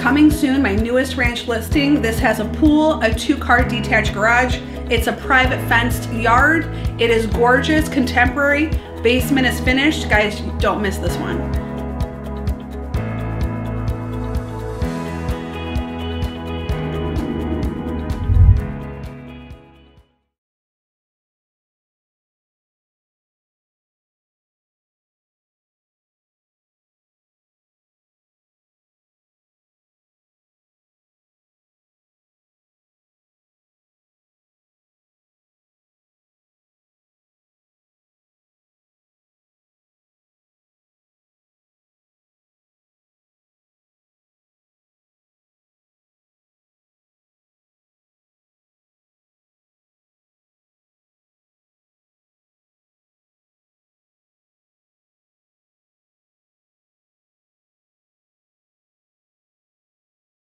Coming soon, my newest ranch listing. This has a pool, a two car detached garage. It's a private fenced yard. It is gorgeous, contemporary. Basement is finished. Guys, don't miss this one.